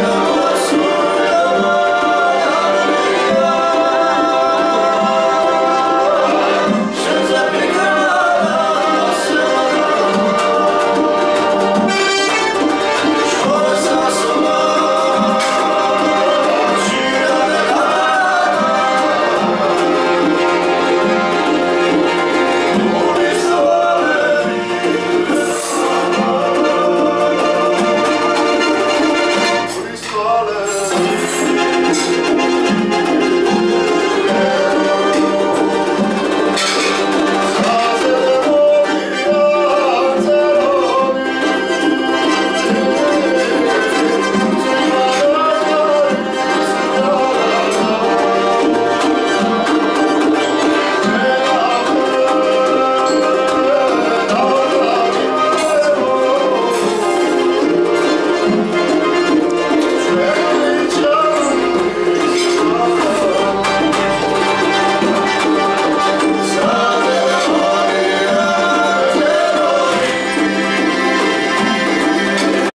Hello.